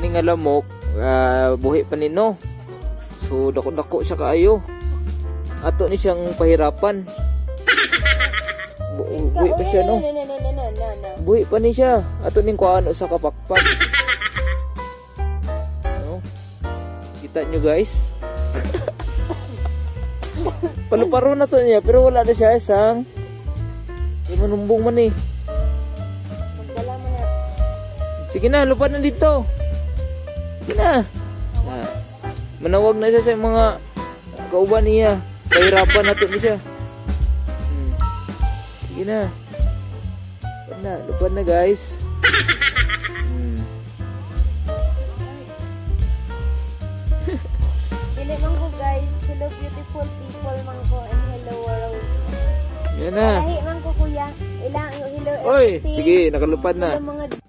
kani nga lamok ah, buhi pa nino. So dako-dako siya kaayo. Ato ni siyang pahirapan. Bu- buhi pa siya no. Buhi pa ni siya. Ato ning kuano sa kapakpak. No? Kita nyo guys. Paluparo na to niya pero wala na siya isang. Di manumbong man eh. Sige na, lupad na dito. Sige na. Ah, manawag na siya sa mga kauban niya. Pahirapan na to ni siya. Hmm. Sige na. Lupad na, lupad na guys. Hmm. Dili guys. Hello beautiful people man ko and hello world. Yan na. Lahi man ko kuya. Ilang hello Oy, sige, nakalupad na. Hello mga